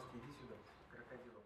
Настя, иди сюда, крокодилом.